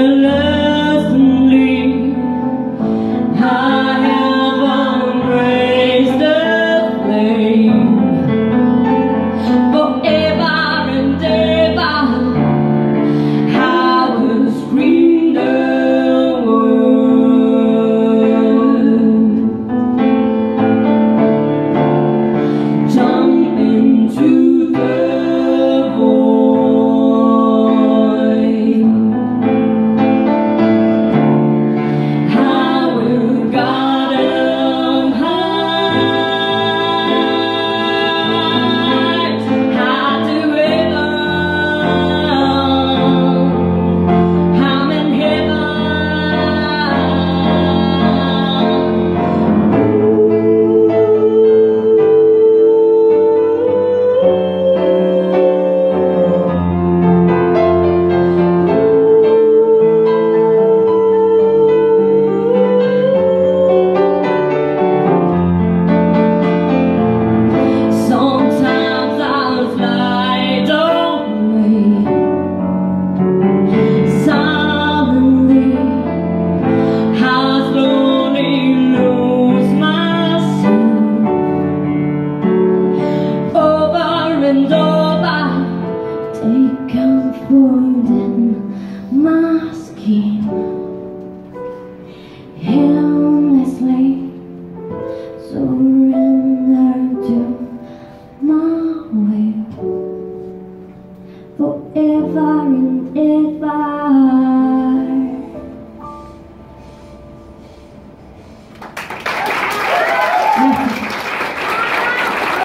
love.